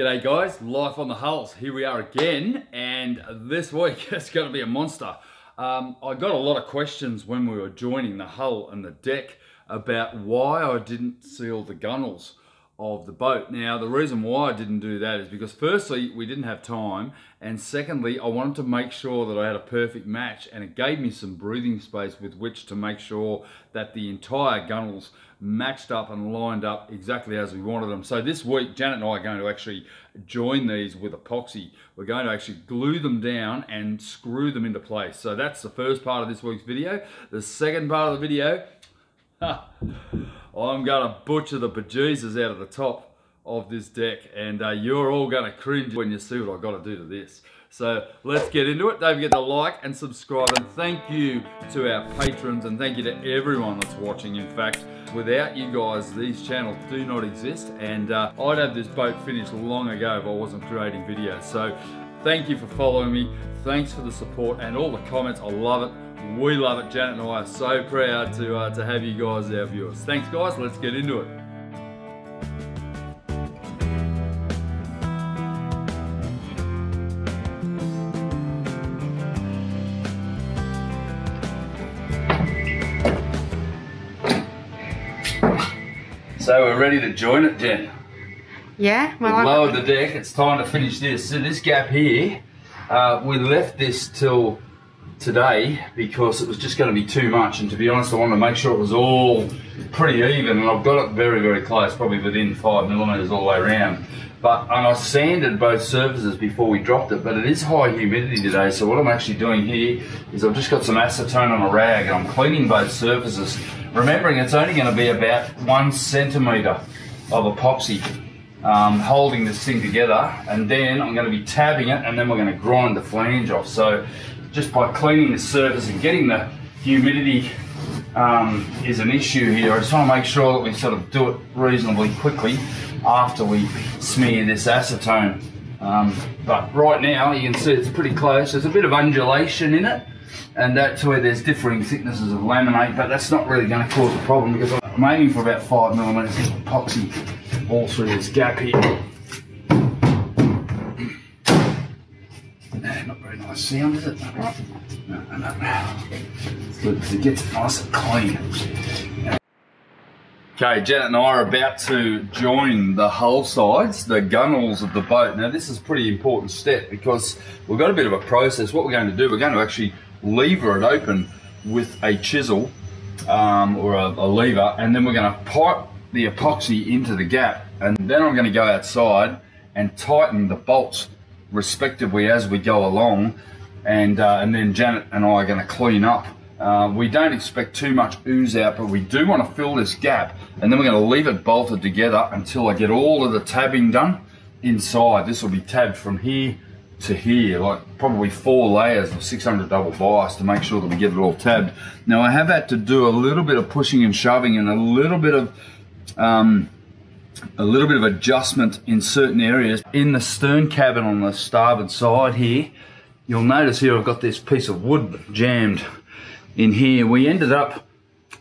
G'day guys, Life on the Hulls. Here we are again, and this week it's going to be a monster. Um, I got a lot of questions when we were joining the hull and the deck about why I didn't seal the gunnels of the boat. Now, the reason why I didn't do that is because firstly, we didn't have time, and secondly, I wanted to make sure that I had a perfect match, and it gave me some breathing space with which to make sure that the entire gunnels matched up and lined up exactly as we wanted them. So this week, Janet and I are going to actually join these with epoxy. We're going to actually glue them down and screw them into place. So that's the first part of this week's video. The second part of the video, I'm going to butcher the bejesus out of the top of this deck and uh, you're all going to cringe when you see what I've got to do to this. So let's get into it. Don't forget to like and subscribe and thank you to our patrons and thank you to everyone that's watching. In fact, without you guys, these channels do not exist and uh, I'd have this boat finished long ago if I wasn't creating videos. So thank you for following me. Thanks for the support and all the comments. I love it. We love it. Janet and I are so proud to, uh, to have you guys, our viewers. Thanks guys. Let's get into it. So we're ready to join it, Jen. Yeah, We've lowered the deck. It's time to finish this. So this gap here, uh, we left this till today because it was just going to be too much. And to be honest, I wanted to make sure it was all pretty even. And I've got it very, very close, probably within five millimeters all the way around. But and I sanded both surfaces before we dropped it. But it is high humidity today. So what I'm actually doing here is I've just got some acetone on a rag and I'm cleaning both surfaces. Remembering it's only going to be about one centimetre of epoxy um, holding this thing together and then I'm going to be tabbing it and then we're going to grind the flange off. So just by cleaning the surface and getting the humidity um, is an issue here. I just want to make sure that we sort of do it reasonably quickly after we smear this acetone. Um, but right now you can see it's pretty close. There's a bit of undulation in it and that's where there's differing thicknesses of laminate but that's not really going to cause a problem because I'm aiming for about 5 millimeters of epoxy all through this gap here. Not very nice sound, is it? No, no, no. Because it gets nice and clean. Okay, Janet and I are about to join the hull sides, the gunnels of the boat. Now this is a pretty important step because we've got a bit of a process. What we're going to do, we're going to actually lever it open with a chisel um, or a, a lever and then we're going to pipe the epoxy into the gap and then I'm going to go outside and tighten the bolts respectively as we go along and uh, and then Janet and I are going to clean up uh, we don't expect too much ooze out but we do want to fill this gap and then we're going to leave it bolted together until I get all of the tabbing done inside this will be tabbed from here to here, like probably four layers of 600 double bias to make sure that we get it all tabbed. Now I have had to do a little bit of pushing and shoving and a little bit of um, a little bit of adjustment in certain areas. In the stern cabin on the starboard side here, you'll notice here I've got this piece of wood jammed in here. We ended up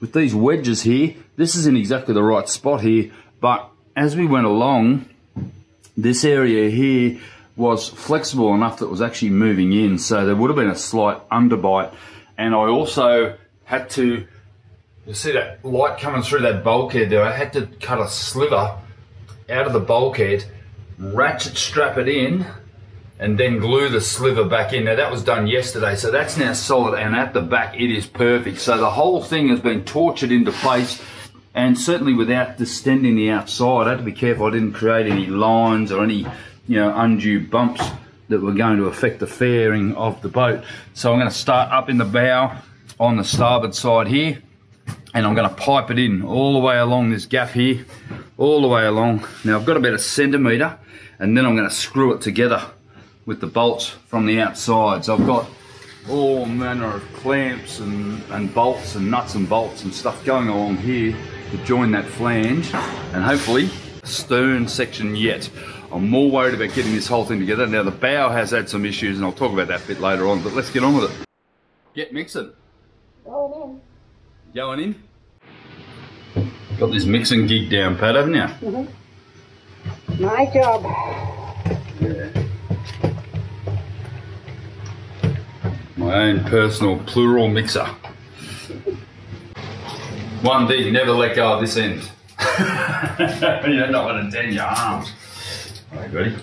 with these wedges here. This is in exactly the right spot here, but as we went along, this area here was flexible enough that it was actually moving in. So there would have been a slight underbite. And I also had to, you see that light coming through that bulkhead there, I had to cut a sliver out of the bulkhead, ratchet strap it in, and then glue the sliver back in. Now that was done yesterday, so that's now solid and at the back it is perfect. So the whole thing has been tortured into place and certainly without distending the outside. I had to be careful I didn't create any lines or any you know, undue bumps that were going to affect the fairing of the boat. So I'm going to start up in the bow on the starboard side here and I'm going to pipe it in all the way along this gap here, all the way along. Now I've got about a centimetre and then I'm going to screw it together with the bolts from the outside. So I've got all manner of clamps and, and bolts and nuts and bolts and stuff going along here to join that flange and hopefully stern section yet. I'm more worried about getting this whole thing together. Now the bow has had some issues and I'll talk about that a bit later on, but let's get on with it. Get mixing. Going Going in. Got this mixing gig down pat, haven't you? in. My job. Yeah. My own personal plural mixer. One thing, never let go of this end. you with a dent in your arms. Alright, ready?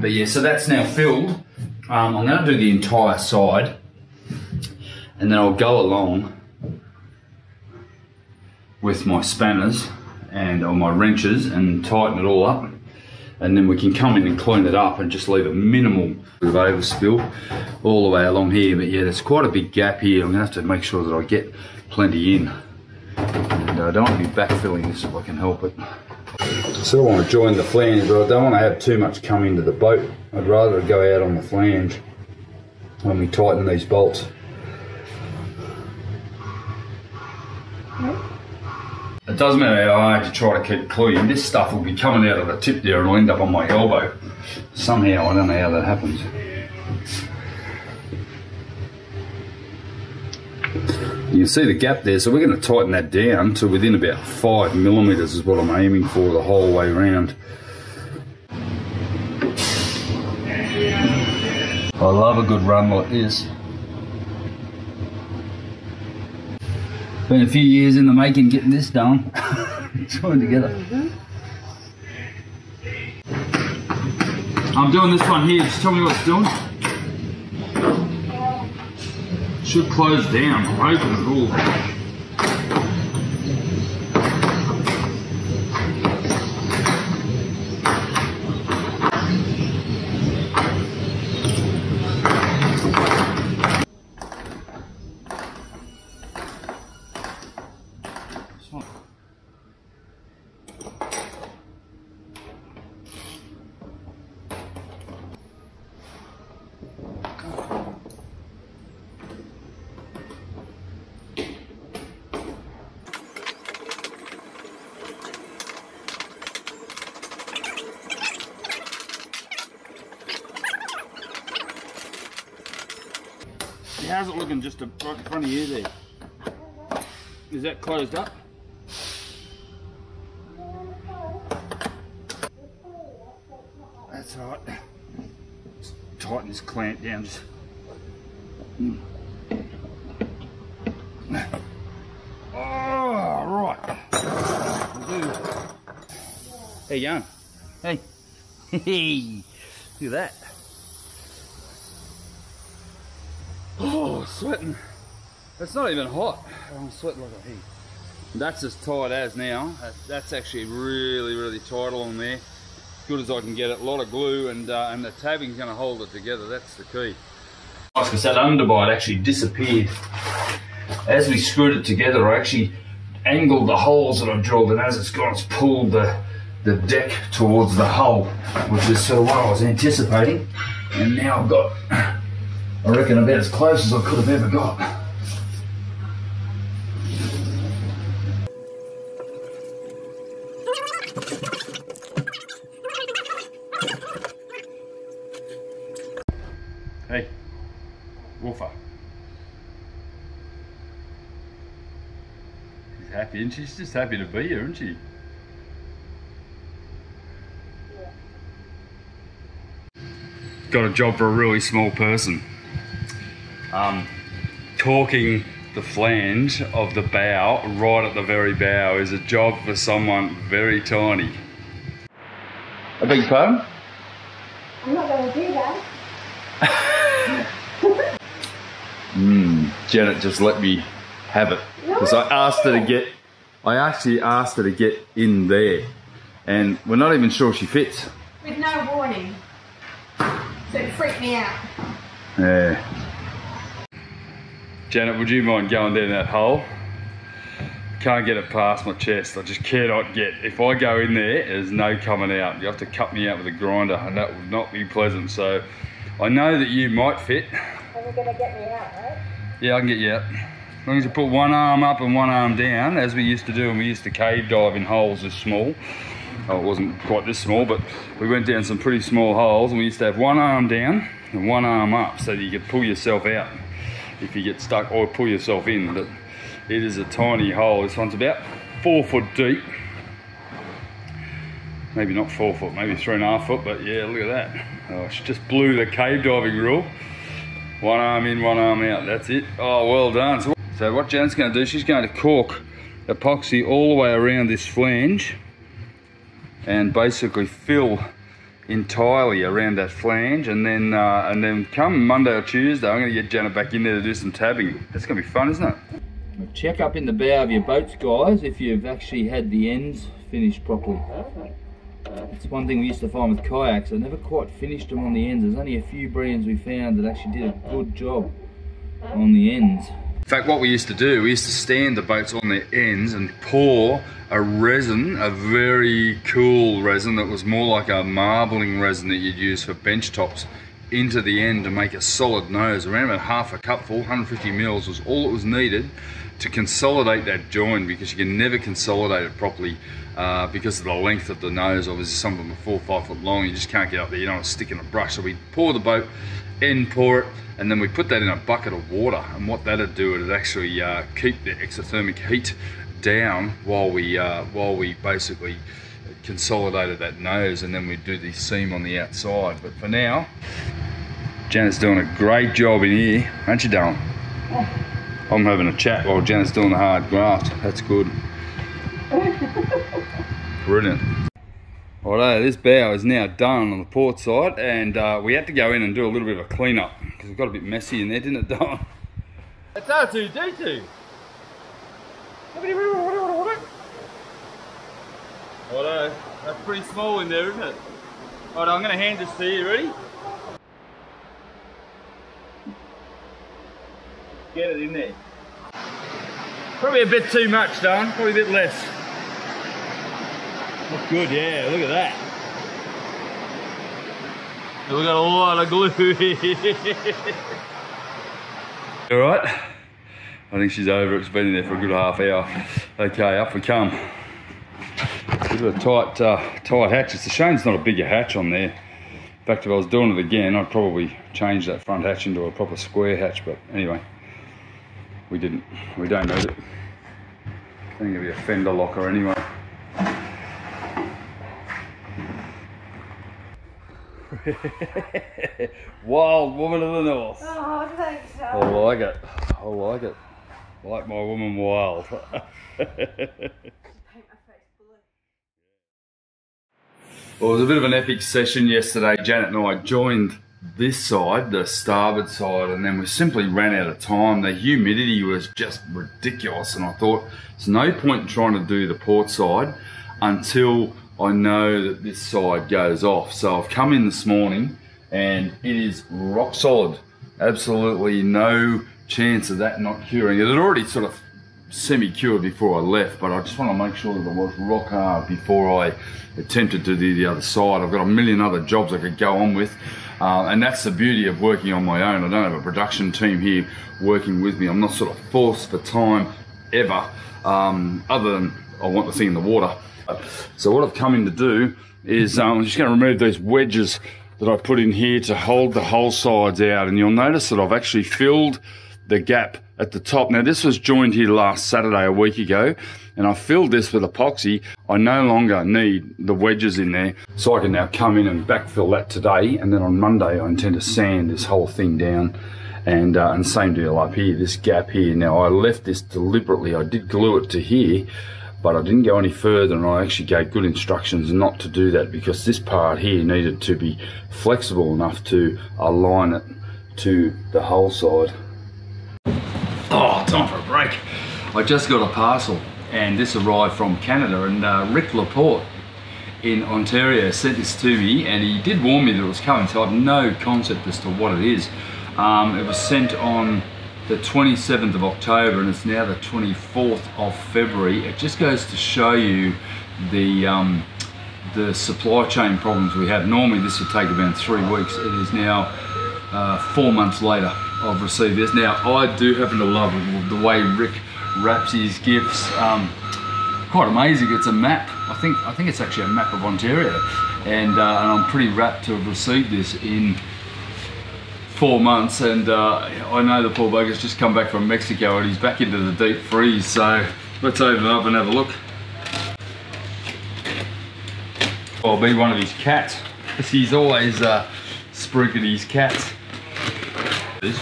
But yeah, so that's now filled. Um, I'm going to do the entire side, and then I'll go along with my spanners and on my wrenches and tighten it all up. And then we can come in and clean it up and just leave a minimal bit of overspill all the way along here. But yeah, there's quite a big gap here. I'm gonna have to make sure that I get plenty in. And I don't want to be backfilling this if I can help it. I want to join the flange, but I don't want to have too much come into the boat. I'd rather go out on the flange when we tighten these bolts. It doesn't matter how hard you try to keep clean, this stuff will be coming out of the tip there and will end up on my elbow. Somehow, I don't know how that happens. Can see the gap there, so we're going to tighten that down to within about five millimeters is what I'm aiming for the whole way around. I love a good run like this. Been a few years in the making getting this done. Joined together. Mm-hmm. I'm doing this one here, just tell me what it's doing. Should close down, open it all. How's it looking just right in front of you there? Is that closed up? That's all right. Tighten this clamp down. Just. Mm. Oh, right. How you going? Hey. Hey. Look at that. Oh, sweating. It's not even hot. I'm sweating like a heat. That's as tight as now. That's actually really, really tight along there. Good as I can get it. A lot of glue and uh, and the tabbing's going to hold it together. That's the key. Nice because that underbite actually disappeared. As we screwed it together, I actually angled the holes that I drilled, and as it's gone, it's pulled the the deck towards the hull, which is sort of what I was anticipating. And now I've got I reckon about as close as I could have ever got. Hey, Wolfer. She's happy, and she's just happy to be here, isn't she? Got a job for a really small person um, torquing the flange of the bow right at the very bow is a job for someone very tiny. I beg your pardon? I'm not going to do that. Hmm, Janet just let me have it because I asked her to get. I actually asked her to get in there, and we're not even sure she fits. With no warning. So it freaked me out. Yeah. Janet, would you mind going down that hole? Can't get it past my chest. I just cannot get. If I go in there, there's no coming out. You have to cut me out with a grinder, and that would not be pleasant. So, I know that you might fit. And you're going to get me out, right? Yeah, I can get you out. As long as you put one arm up and one arm down, as we used to do, when we used to cave dive in holes this small. Oh, it wasn't quite this small, but we went down some pretty small holes, and we used to have one arm down and one arm up, so that you could pull yourself out if you get stuck, or pull yourself in. But it is a tiny hole. This one's about four foot deep. Maybe not four foot, maybe three and a half foot, but yeah, look at that. Oh, she just blew the cave diving rule. One arm in, one arm out, that's it. Oh, well done. So, so what Janet's gonna do, she's going to caulk epoxy all the way around this flange and basically fill entirely around that flange and then uh, and then come Monday or Tuesday I'm going to get Janet back in there to do some tabbing. That's going to be fun isn't it? Check up in the bow of your boats guys if you've actually had the ends finished properly. It's one thing we used to find with kayaks, I never quite finished them on the ends. There's only a few brands we found that actually did a good job on the ends. In fact, what we used to do, we used to stand the boats on their ends and pour a resin, a very cool resin that was more like a marbling resin that you'd use for bench tops, into the end to make a solid nose. Around about half a cupful, 150 mils was all that was needed to consolidate that join because you can never consolidate it properly uh, because of the length of the nose. Obviously, some of them are four, or five foot long. You just can't get up there. You don't want to stick in a brush. So we pour the boat, end pour it, and then we put that in a bucket of water. And what that'd do it'd actually uh, keep the exothermic heat down while we uh, while we basically consolidated that nose and then we'd do the seam on the outside. But for now Janet's doing a great job in here. Aren't you Darren? I'm having a chat while Janet's doing the hard graft. That's good. Brilliant Righto, this bow is now done on the port side and uh, we had to go in and do a little bit of a clean up because it got a bit messy in there, didn't it, Don? It's R2D2. Righto, that's pretty small in there, isn't it? Alright, I'm going to hand this to you, ready? Get it in there. Probably a bit too much, Don, probably a bit less. Look good, yeah, look at that. We got a lot of glue All right. I think she's over. It's been in there for a good half hour. Okay, up we come. Bit of a tight, uh, tight hatch. It's a shame it's not a bigger hatch on there. In fact, if I was doing it again, I'd probably change that front hatch into a proper square hatch. But anyway, we didn't. We don't need it. I think it'll be a fender locker anyway. Wild woman of the north. Oh, thanks, I like it. I like it. I like my woman wild. Well, it was a bit of an epic session yesterday. Janet and I joined this side, the starboard side, and then we simply ran out of time. The humidity was just ridiculous, and I thought there's no point in trying to do the port side until I know that this side goes off. So I've come in this morning and it is rock solid. Absolutely no chance of that not curing. It had already sort of semi-cured before I left, but I just want to make sure that it was rock hard before I attempted to do the other side. I've got a million other jobs I could go on with. Uh, and that's the beauty of working on my own. I don't have a production team here working with me. I'm not sort of forced for time ever, um, other than I want the thing in the water. So what I've come in to do is um, I'm just going to remove these wedges that I put in here to hold the hull sides out and you'll notice that I've actually filled the gap at the top. Now this was joined here last Saturday a week ago and I filled this with epoxy. I no longer need the wedges in there so I can now come in and backfill that today and then on Monday I intend to sand this whole thing down and, uh, and same deal up here, this gap here. Now I left this deliberately, I did glue it to here but I didn't go any further and I actually gave good instructions not to do that because this part here needed to be flexible enough to align it to the hull side. Oh, time for a break. I just got a parcel and this arrived from Canada and uh, Rick Laporte in Ontario sent this to me and he did warn me that it was coming so I have no concept as to what it is. Um, it was sent on the 27th of October and it's now the 24th of February. It just goes to show you the um, the supply chain problems we have. Normally this would take about three weeks. It is now uh, four months later I've received this. Now I do happen to love the way Rick wraps his gifts. Um, quite amazing. It's a map. I think I think it's actually a map of Ontario, and, uh, and I'm pretty rapt to have received this in four months and uh, I know the poor bugger's just come back from Mexico and he's back into the deep freeze so let's open up and have a look. I'll be one of his cats. He's always uh, sprinking his cats. This.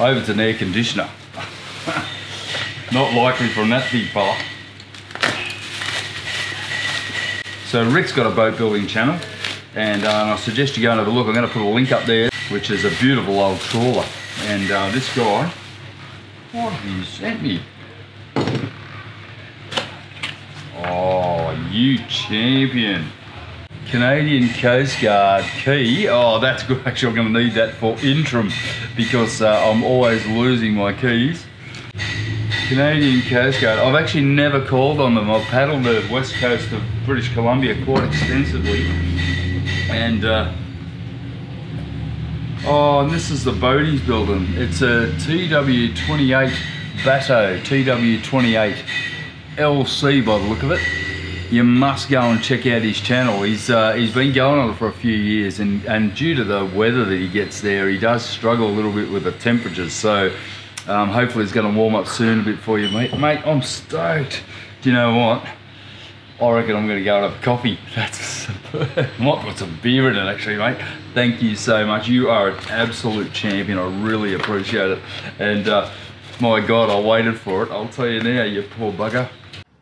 Over to an air conditioner. Not likely from that big fella. So Rick's got a boat building channel and um, I suggest you go and have a look. I'm going to put a link up there which is a beautiful old trawler and uh, this guy, what he sent me? Oh, you champion. Canadian Coast Guard key. Oh, that's good. Actually, I'm going to need that for interim because uh, I'm always losing my keys. Canadian Coast Guard. I've actually never called on them. I've paddled the west coast of British Columbia quite extensively. And, uh, oh, and this is the boat he's building. It's a TW28 Bateau, TW28 LC by the look of it you must go and check out his channel. He's uh, he's been going on it for a few years, and and due to the weather that he gets there, he does struggle a little bit with the temperatures. So um, hopefully it's going to warm up soon a bit for you, mate. Mate, I'm stoked. Do you know what? I reckon I'm going to go and have a coffee. That's superb. might put some beer in it actually, mate. Thank you so much. You are an absolute champion. I really appreciate it. And uh, my God, I waited for it. I'll tell you now, you poor bugger.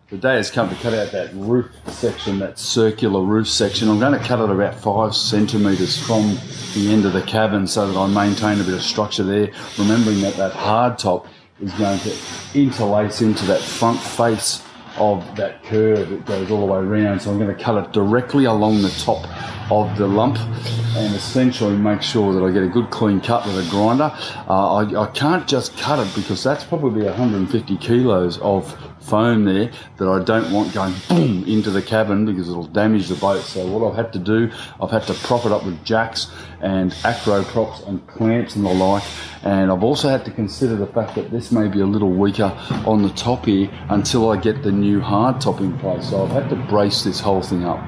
The day has come to cut out that roof section, that circular roof section. I'm going to cut it about five centimetres from the end of the cabin so that I maintain a bit of structure there, remembering that that hard top is going to interlace into that front face of that curve that goes all the way around. So I'm going to cut it directly along the top of the lump and essentially make sure that I get a good clean cut with a grinder. Uh, I, I can't just cut it because that's probably 150 kilos of foam there that I don't want going boom into the cabin because it'll damage the boat. So what I've had to do, I've had to prop it up with jacks and acro props and clamps and the like. And I've also had to consider the fact that this may be a little weaker on the top here until I get the new hard top in place. So I've had to brace this whole thing up.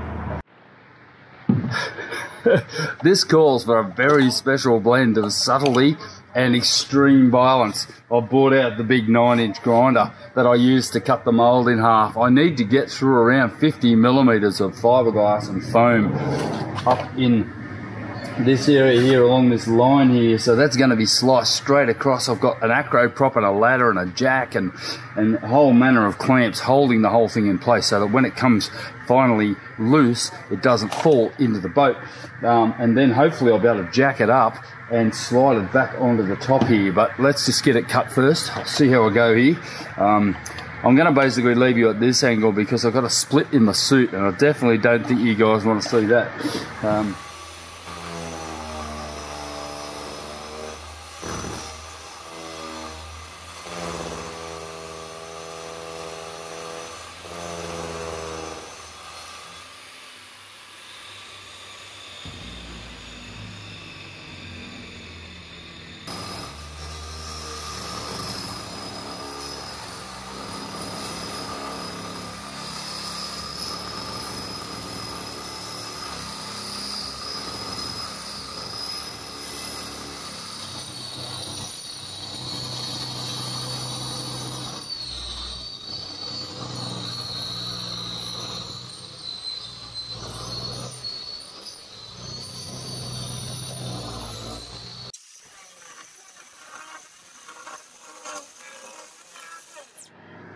this calls for a very special blend of subtlety and extreme violence. I've brought out the big nine inch grinder that I use to cut the mould in half. I need to get through around 50 millimeters of fiberglass and foam up in this area here along this line here. So that's going to be sliced straight across. I've got an acro prop and a ladder and a jack and and a whole manner of clamps holding the whole thing in place so that when it comes finally loose it doesn't fall into the boat. Um, and then hopefully I'll be able to jack it up and slide it back onto the top here. But let's just get it cut first. I'll see how I go here. Um, I'm going to basically leave you at this angle because I've got a split in my suit and I definitely don't think you guys want to see that. Um,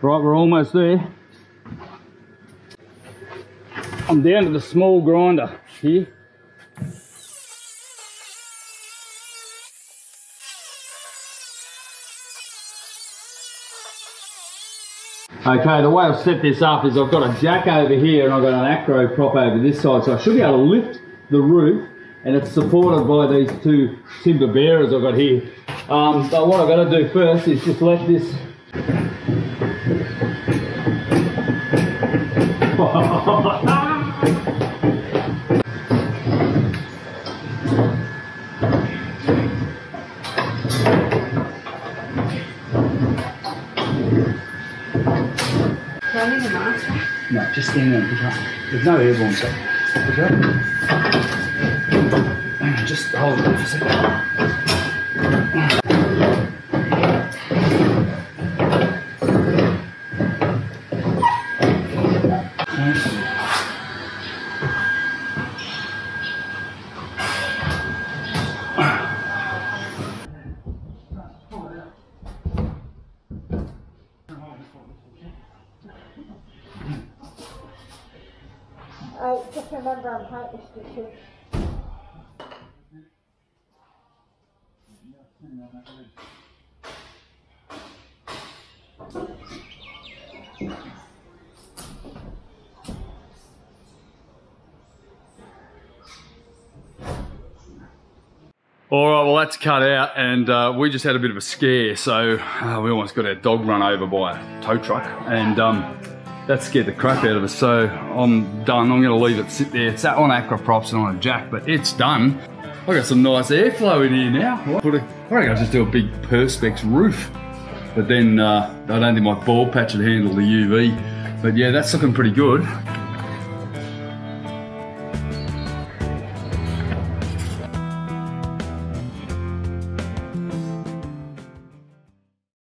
Right, we're almost there. I'm down to the small grinder here. Okay, the way I've set this up is I've got a jack over here and I've got an acro prop over this side, so I should be able to lift the roof and it's supported by these two timber bearers I've got here. Um, but what I've got to do first is just let this No, just stand there. There's no airborne stuff. Up. Just hold it for a second. All right, well that's cut out and uh, we just had a bit of a scare. So uh, we almost got our dog run over by a tow truck and um, that scared the crap out of us. So I'm done, I'm gonna leave it sit there. It's on Acra props and on a jack, but it's done. I got some nice airflow in here now. Put a, I reckon I'll just do a big Perspex roof. But then uh, I don't think my ball patch would handle the UV. But yeah, that's looking pretty good.